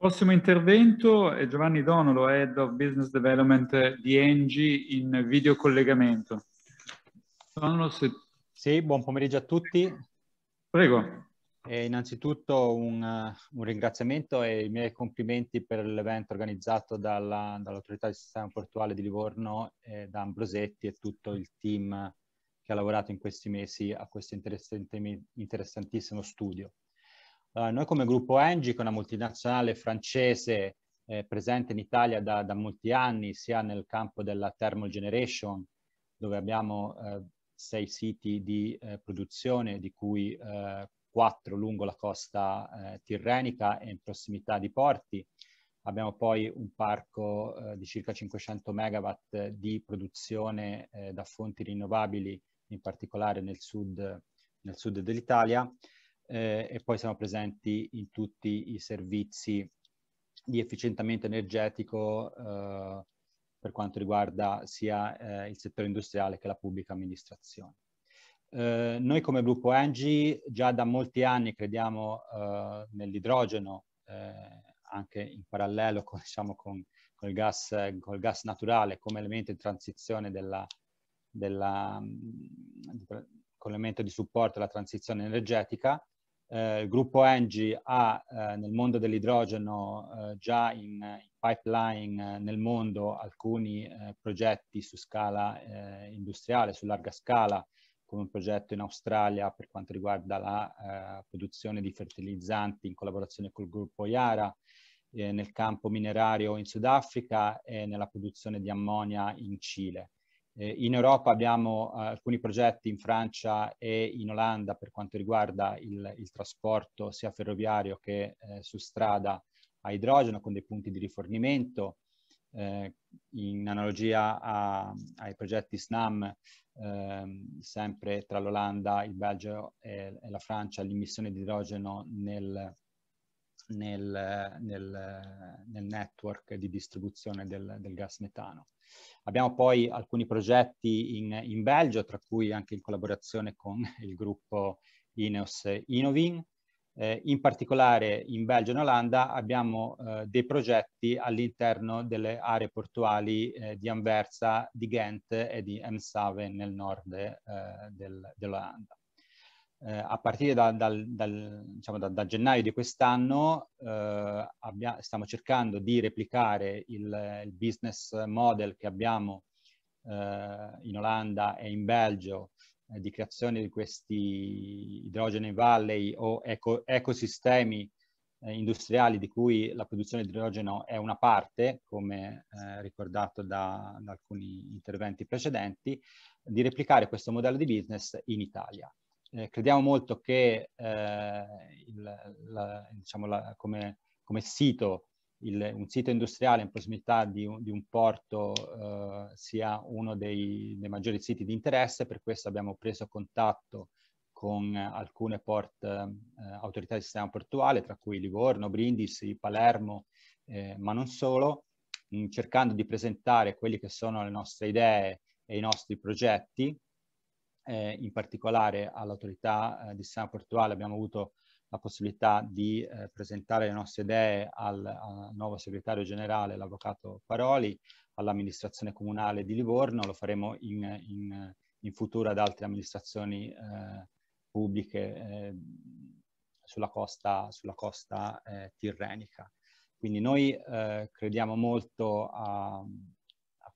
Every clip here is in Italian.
Prossimo intervento è Giovanni Donolo, Head of Business Development di Engie in videocollegamento. Donolo, se... Sì, buon pomeriggio a tutti. Prego. E innanzitutto un, un, ringraziamento e i miei complimenti per l'evento organizzato dalla, dall'Autorità di Sistema Portuale di Livorno, eh, da Ambrosetti e tutto il team che ha lavorato in questi mesi a questo interessantissimo studio. Uh, noi come gruppo Engie, che è una multinazionale francese eh, presente in Italia da, da, molti anni, sia nel campo della thermal generation, dove abbiamo eh, sei siti di eh, produzione, di cui eh, quattro lungo la costa eh, tirrenica e in prossimità di porti. Abbiamo poi un parco eh, di circa 500 megawatt di produzione da fonti rinnovabili, in particolare nel sud, nel sud dell'Italia eh, e poi siamo presenti in tutti i servizi di efficientamento energetico eh, per quanto riguarda sia eh, il settore industriale che la pubblica amministrazione. Eh, noi come gruppo Engie già da molti anni crediamo eh, nell'idrogeno, eh, anche in parallelo con, diciamo, con, il gas, con, il gas, naturale come elemento di transizione della, della, con elemento di supporto alla transizione energetica eh, il gruppo Engie ha eh, nel mondo dell'idrogeno eh, già in, in pipeline eh, nel mondo alcuni eh, progetti su scala eh, industriale, su larga scala, come un progetto in Australia per quanto riguarda la produzione di fertilizzanti in collaborazione col gruppo Yara, nel campo minerario in Sudafrica e nella produzione di ammonia in Cile. Eh, in Europa abbiamo eh, alcuni progetti in Francia e in Olanda per quanto riguarda il, il trasporto sia ferroviario che eh, su strada a idrogeno con dei punti di rifornimento. Eh, in analogia a, ai progetti SNAM, ehm, sempre tra l'Olanda, il Belgio e, e la Francia, l'immissione di idrogeno nel, nel, nel, nel, network di distribuzione del, del gas metano. Abbiamo poi alcuni progetti in, in, Belgio, tra cui anche in collaborazione con il gruppo Ineos Innovin. Eh, in particolare in Belgio e in Olanda abbiamo eh, dei progetti all'interno delle aree portuali eh, di Anversa, di Ghent e di Emshaven nel nord eh, del, dell'Olanda eh, a partire da, dal, dal, diciamo da, da, gennaio di quest'anno eh, stiamo cercando di replicare il, il, business model che abbiamo eh, in Olanda e in Belgio eh, di creazione di questi idrogeni valley o eco, ecosistemi eh, industriali di cui la produzione di idrogeno è una parte, come eh, ricordato da, da alcuni interventi precedenti, di replicare questo modello di business in Italia eh, crediamo molto che eh, il, la, diciamo la, come, come, sito, il, un sito industriale in prossimità di un, di un porto eh, sia uno dei, dei, maggiori siti di interesse, per questo abbiamo preso contatto con alcune port, eh, autorità di sistema portuale, tra cui Livorno, Brindisi, Palermo, eh, ma non solo, mh, cercando di presentare quelle che sono le nostre idee e i nostri progetti eh, in particolare all'autorità eh, di sistema portuale abbiamo avuto la possibilità di eh, presentare le nostre idee al, al, nuovo segretario generale, l'avvocato Paroli, all'amministrazione comunale di Livorno, lo faremo in, in, in futuro ad altre amministrazioni eh, pubbliche eh, sulla costa, sulla costa eh, tirrenica. Quindi noi crediamo molto a, a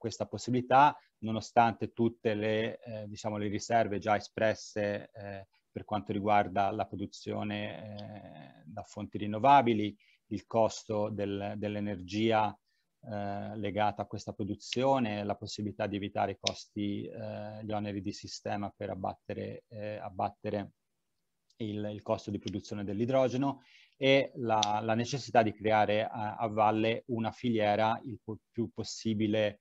questa possibilità, nonostante tutte le, eh, diciamo, le riserve già espresse eh, per quanto riguarda la produzione eh, da fonti rinnovabili, il costo del, dell'energia eh, legata a questa produzione, la possibilità di evitare i costi, eh, gli oneri di sistema per abbattere, abbattere il, il, costo di produzione dell'idrogeno e la, la, necessità di creare a, a, valle una filiera il più possibile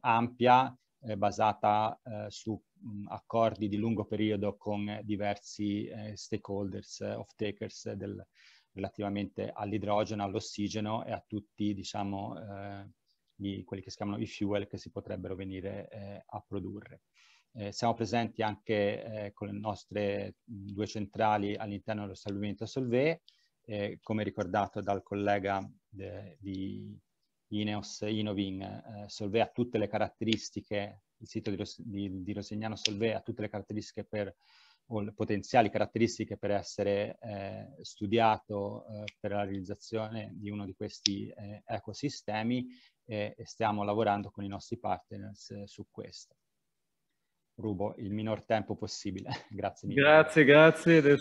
ampia eh, basata eh, su mh, accordi di lungo periodo con diversi eh, stakeholders, eh, off-takers del, relativamente all'idrogeno, all'ossigeno e a tutti, diciamo, eh, gli, quelli che si chiamano i fuel che si potrebbero venire eh, a produrre. siamo presenti anche con le nostre due centrali all'interno dello stabilimento Solvay, come ricordato dal collega de, di Ineos Inoving eh, Solvay ha tutte le caratteristiche, il sito di, Ros- di, di Rosignano Solvay ha tutte le caratteristiche per o le potenziali caratteristiche per essere eh, studiato eh, per la realizzazione di uno di questi eh, ecosistemi e, e, stiamo lavorando con i nostri partners eh, su questo. Rubo il minor tempo possibile. grazie mille. Grazie, grazie.